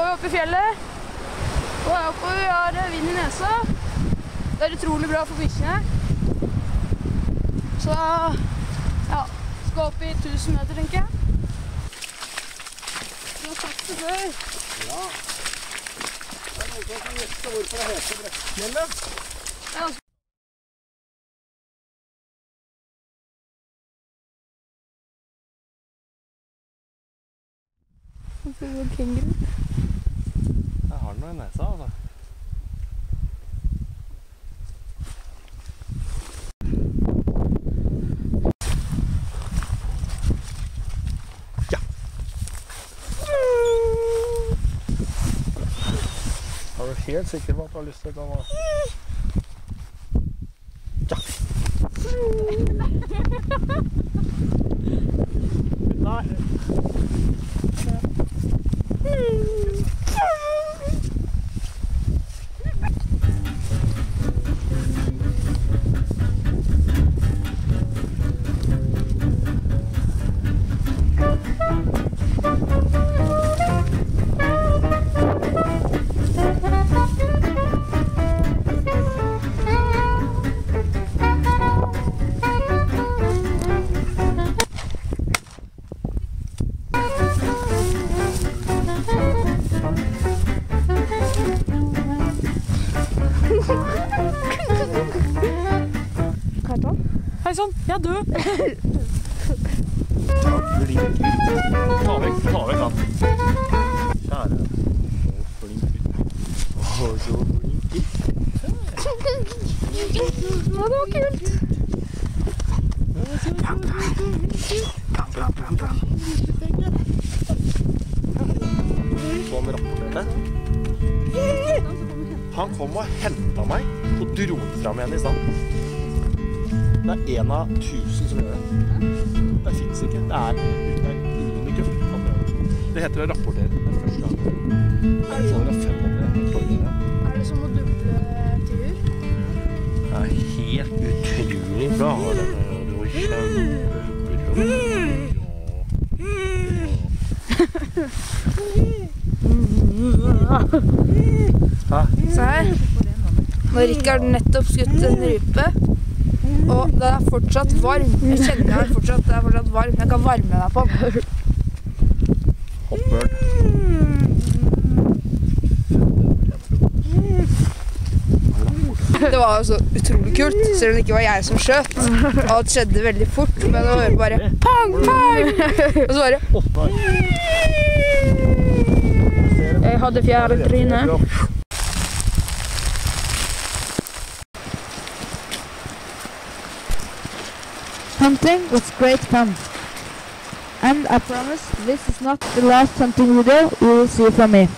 går vi opp i fjellet. Og her oppe vi har eh, vind i nesa. Det er utrolig bra for bikkjene. Så ja, skal opp i 1000 meter, tenker jeg. Du har sagt det før. Ja. Det er noen som kan gjette hvorfor det heter Brekkfjellet. Det er ganske Jeg har den nå i nesa, altså. Ja. Er du helt sikker på at du har lyst til å gå? Ja. Nei. Hei sann, jeg er død. Ta vekk, ta vekk han. Kjære. Så flink gutt. Å, så flink gutt. Ja, det var kult. Han rapporterte. Han kom og henta meg og dro fram igjen i stad. Det er én av tusen som gjør det. Det fins ikke. Det er, det er unikum. det heter å rapportere. Det er første gang. Så det er 500 hektar. Er det som å dumpe tiur? Det er helt utrolig bra. Se her. Nå har Rikard nettopp skutt en rype. Og den er fortsatt varm. Jeg kjenner den fortsatt. Den er fortsatt varm. Jeg kan varme meg på den. Hoppøl. Det var jo så utrolig kult, selv om det ikke var jeg som skjøt. Og det skjedde veldig fort, men det var bare pang, pang! Og så bare Jeg hadde fjerde i Hunting was great fun. And I promise this is not the last hunting video you will see from me.